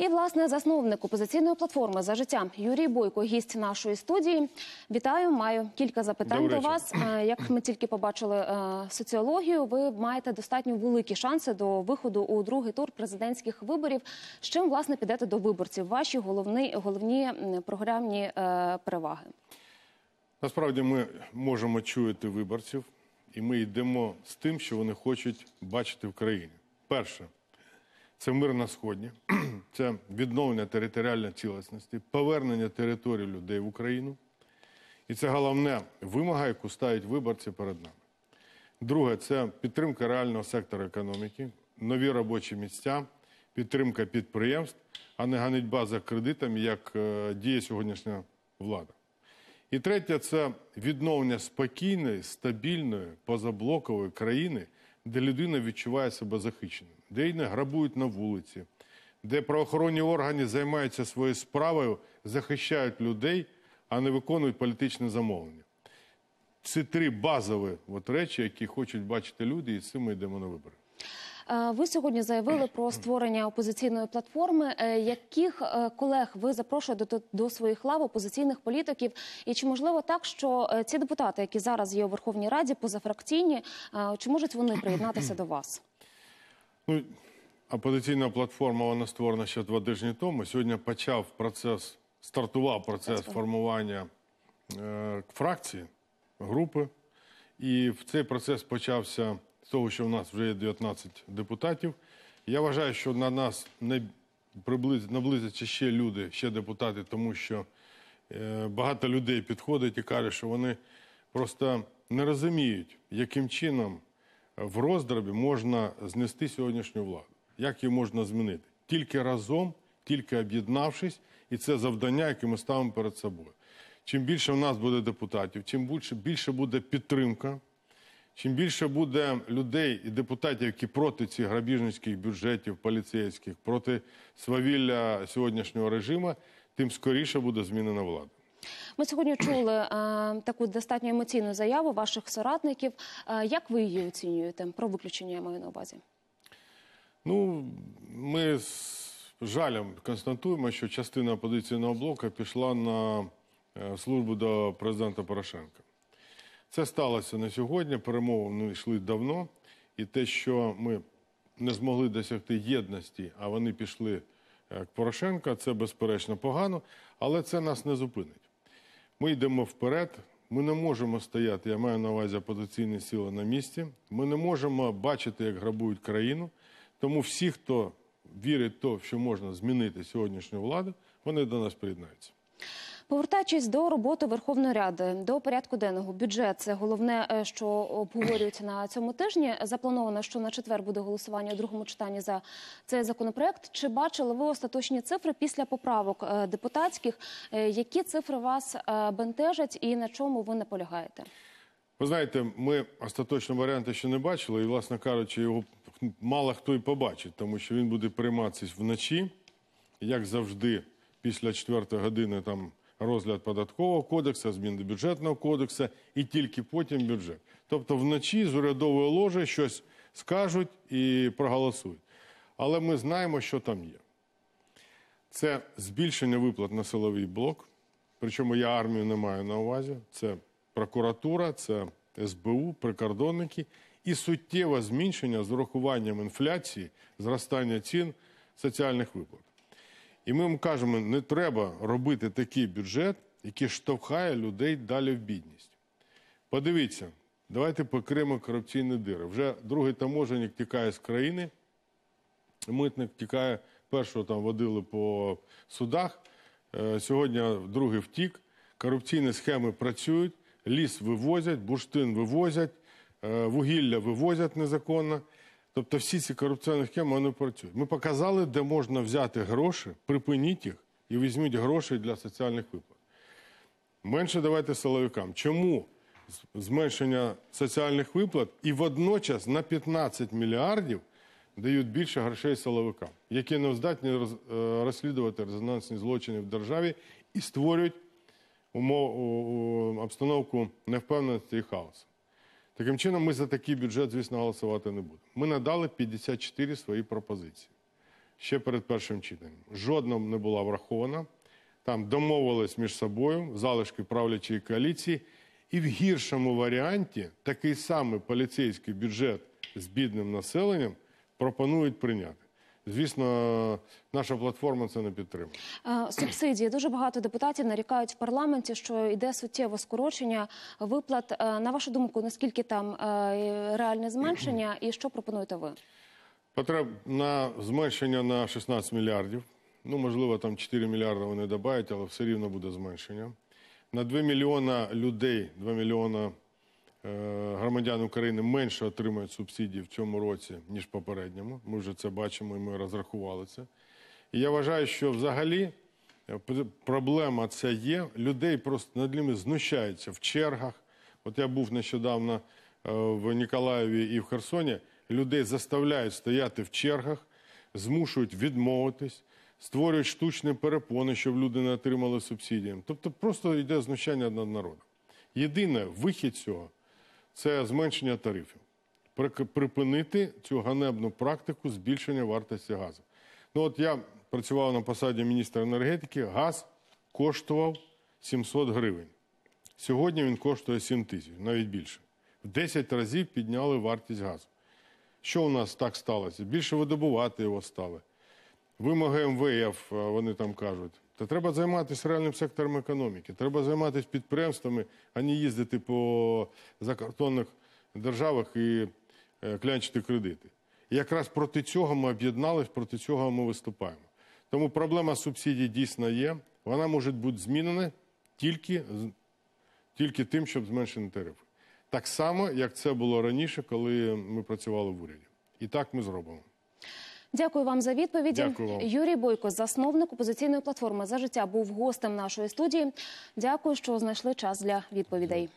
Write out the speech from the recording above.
І власне засновник опозиційної платформи за життя Юрій Бойко, гість нашої студії. Вітаю, маю кілька запитань до вас. Е, Як ми тільки побачили е, соціологію, ви маєте достатньо великі шанси до виходу у другий тур президентських виборів. З чим власне підете до виборців? Ваші головні головні програмні е, переваги? Насправді ми можемо чуяти виборців, і ми йдемо з тим, що вони хочуть бачити в країні. Перше, це мир на сході, це відновлення територіальної цілісності, повернення території людей в Україну. І це головне вимога, яку ставлять виборці перед нами. Друге, це підтримка реального сектора економіки, нові робочі місця, підтримка підприємств, а не ганитьба за кредитами, як е, діє сьогоднішня влада. І третє це відновлення спокійної, стабільної, позаблокової країни, де людина відчуває себе захищеною, де її не грабують на вулиці, де правоохоронні органи займаються своєю справою, захищають людей, а не виконують політичне замовлення. Це три базові от речі, які хочуть бачити люди, і цим ми йдемо на вибори. Е, Ви сьогодні заявили про створення опозиційної платформи. Е, Яких е, колег ви запрошуєте до, до своїх лав опозиційних політиків? І чи можливо так, що ці депутати, які зараз є у Верховній Раді, позафракційні, чи можуть вони приєднатися до вас? Ну, опозиційна платформа вона створена ще два тижні тому. Сьогодні почав процес, стартував процес формування е, фракції, групи. І в цей процес почався того, що в нас вже є 19 депутатів. Я вважаю, що на нас не приблизить, наблизяться ще люди, ще депутати, тому що е, багато людей підходить і кажуть, що вони просто не розуміють, яким чином в роздробі можна знести сьогоднішню владу. Як її можна змінити? Тільки разом, тільки об'єднавшись, і це завдання, яке ми ставимо перед собою. Чим більше в нас буде депутатів, чим більше, більше буде підтримка, чим більше буде людей і депутатів, які проти цих грабіжницьких бюджетів поліцейських, проти свавілля сьогоднішнього режиму, тим скоріше буде змінена влада. Ми сьогодні чули е, таку достатньо емоційну заяву ваших соратників. Е, як ви її оцінюєте? Про виключення я маю на увазі. Ну, ми з жалем констатуємо, що частина опозиційного блоку пішла на е, службу до президента Порошенка. Це сталося не сьогодні. Перемовини йшли давно, і те, що ми не змогли досягти єдності, а вони пішли е, к Порошенка, це безперечно погано, але це нас не зупинить. Ми йдемо вперед. Ми не можемо стояти, я маю на увазі опозиційні сили на місці. Ми не можемо бачити, як грабують країну. Тому всі, хто вірить в те, що можна змінити сьогоднішню владу, вони до нас приєднаються. Повертаючись до роботи Верховної Ради, до порядку денного, бюджет це головне, е, що обговорюється на цьому тижні. Заплановано, що на четвер буде голосування у другому читанні за цей законопроект. Чи бачили ви остаточні цифри після поправок е, депутатських? Е, Які цифри вас бентежать і на чому ви наполягаєте? Ви знаєте, ми остаточного варіанту ще не бачили, і, власне кажучи, його мало хто і побачить, тому що він буде прийматися вночі, як завжди, після четвертої години там розгляд податкового кодексу, змін до бюджетного кодексу, і тільки потім бюджет. Тобто вночі з урядової ложі щось скажуть і проголосують. Але ми знаємо, що там є. Це збільшення виплат на силовий блок. Причому я армію не маю на увазі. Це прокуратура, це СБУ, прикордонники і суттєве зменшення з урахуванням інфляції, зростання цін соціальних виплат. І ми їм кажемо, не треба робити такий бюджет, який штовхає людей далі в бідність. Подивіться, давайте покриємо корупційні дири. Вже другий таможенник тікає з країни, митник тікає, першого там водили по судах. Е, Сьогодні другий втік. Корупційні схеми працюють, ліс вивозять, бурштин вивозять, е, вугілля вивозять незаконно. Тобто всі ці корупційні схеми вони працюють. Ми показали, де можна взяти гроші, припиніть їх і візьміть гроші для соціальних виплат. Менше давайте силовикам. Чому зменшення соціальних виплат і водночас на 15 мільярдів дають більше грошей силовикам, які не здатні е, розслідувати резонансні злочини в державі і створюють умов, обстановку невпевненості і хаосу. Таким чином, ми за такий бюджет, звісно, голосувати не будемо. Ми надали 54 свої пропозиції. ще перед першим читанням. Жодна не була врахована. Там домовились між собою залишки правлячої коаліції. І в гіршому варіанті такий самий поліцейський бюджет з бідним населенням пропонують прийняти. Звісно, наша платформа це не підтримує. Е, Субсидії дуже багато депутатів нарікають в парламенті, що йде суттєве скорочення виплат. Е, На вашу думку, наскільки там е, реальне зменшення, і що пропонуєте ви? Потреб на зменшення на 16 мільярдів. Ну, можливо, там 4 мільярди вони додають, але все рівно буде зменшення. На 2 мільйона людей, 2 мільйона громадян України менше отримують субсидії в цьому році, ніж в попередньому. Ми вже це бачимо і ми розрахували це. І я вважаю, що взагалі е, проблема ця є. Людей просто над ними знущаються в чергах. От я був нещодавно е, в Ніколаєві і в Херсоні. Людей заставляють стояти в чергах, змушують відмовитись, створюють штучні перепони, щоб люди не отримали субсидії. Тобто просто йде знущання над народом. Єдине вихід цього це зменшення тарифів. Припинити цю ганебну практику збільшення вартості газу. Ну от я працював на посаді міністра енергетики, газ коштував 700 гривень. Сьогодні він коштує 7 тисяч, навіть більше. В 10 разів підняли вартість газу. Що у нас так сталося? Більше видобувати його стали. Вимоги МВФ, вони там кажуть, та треба займатися реальним сектором економіки, треба займатися підприємствами, а не їздити по закордонних державах і е, клянчити кредити. І якраз проти цього ми об'єднались, проти цього ми виступаємо. Тому проблема субсидій дійсно є. Вона може бути змінена тільки, тільки тим, щоб зменшити тарифи. Так само, як це було раніше, коли ми працювали в уряді. І так ми зробимо. Дякую вам за відповіді. Дякую вам. Юрій Бойко, засновник опозиційної платформи за життя, був гостем нашої студії. Дякую, що знайшли час для відповідей.